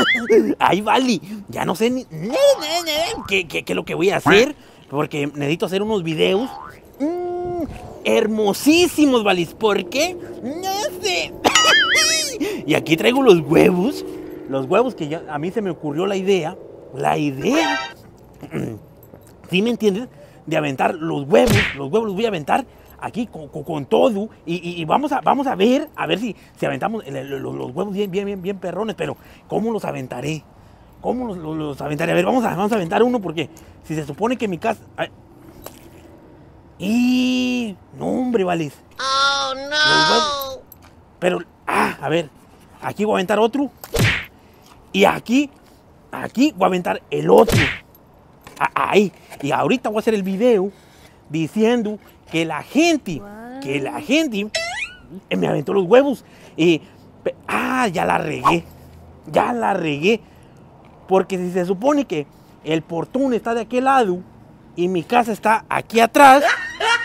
Ay, vale, ya no sé ni qué, lo que voy a hacer, porque necesito hacer unos videos mm, hermosísimos, Valis. ¿Por qué? No sé. y aquí traigo los huevos, los huevos que ya, a mí se me ocurrió la idea, la idea, ¿sí me entiendes? De aventar los huevos, los huevos los voy a aventar aquí con, con- con todo y, y- y vamos, a, vamos a ver, a ver si, si aventamos el- el- los, los huevos bien, bien, bien, bien perrones, pero ¿cómo los aventaré? ¿Cómo los, los- los aventaré? A ver, vamos a, vamos a aventar uno porque si se supone que mi casa... ay. Y... No, hombre, Valis. Oh no! huevos. Pero, ah, a ver, aquí voy a aventar otro. Y aquí, aquí voy a aventar el otro. Ah, Ahí. Y ahorita voy a hacer el video diciendo que la gente, que la gente eh, me aventó los huevos. Y, ah, ya la regué. Ya la regué. Porque si se supone que el portón está de aquel lado y mi casa está aquí atrás,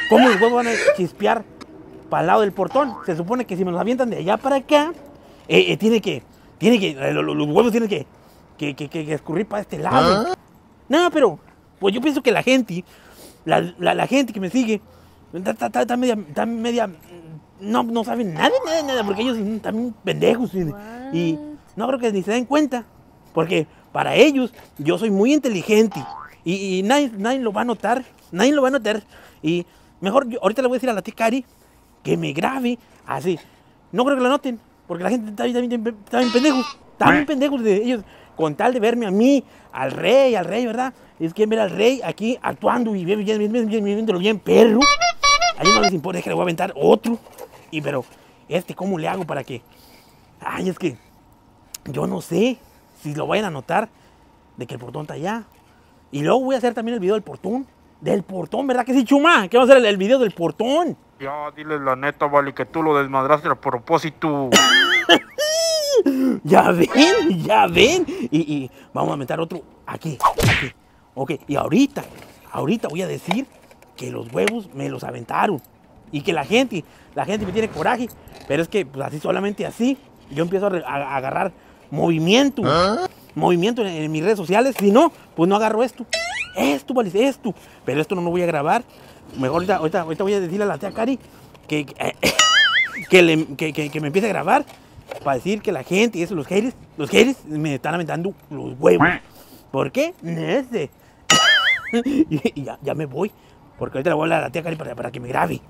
¿cómo los huevos van a chispear para el lado del portón? Se supone que si me los avientan de allá para acá, eh, eh, tiene que, tiene que, eh, lo- lo- los huevos tienen que, que, que- que- escurrir para este lado. No, pero, pues yo pienso que la gente, la, la- la gente que me sigue, está, media, está media, no, no saben nada, nada, nada, porque ellos también pendejos y, no creo que ni se den cuenta, porque para ellos yo soy muy inteligente y, nadie, nadie lo va a notar, nadie lo va a notar y mejor ahorita le voy a decir a la tía Cari que me grabe así. No creo que lo noten, porque la gente está bien, bien- pendejos, está bien pendejos de ellos, con tal de verme a mí, al rey, al rey, ¿verdad? Es que ver al rey aquí actuando y bien, bien, bien, bien, bien, bien perro. A ellos no les importa, es que le voy a aventar otro. Y pero, este, ¿cómo le hago para que? Ay, es que yo no sé si lo vayan a notar de que el portón está allá. Y luego voy a hacer también el video del portón. Del portón, ¿verdad que sí, Chuma? Que vamos a hacer el, el video del portón. Ya, dile la neta, vale, que tú lo desmadraste a propósito. Ya ven, ya ven. Y, y vamos a meter otro aquí, aquí. Ok, y ahorita, ahorita voy a decir que los huevos me los aventaron. Y que la gente, la gente me tiene coraje. Pero es que pues, así, solamente así, yo empiezo a, re- a- a agarrar movimiento. Movimiento en, en mis redes sociales. Si no, pues no agarro esto. Esto, vale, esto. Pero esto no lo voy a grabar. Mejor ahorita, ahorita, ahorita voy a decirle a la tía Cari que, que, que, le- que- que- que me empiece a grabar para decir que la gente y eso, los haters, los haters me están aventando los huevos. ¿Por qué? Y y ya, ya me voy. Porque ahorita le voy a hablar a la tía Cari para, para que me grabe.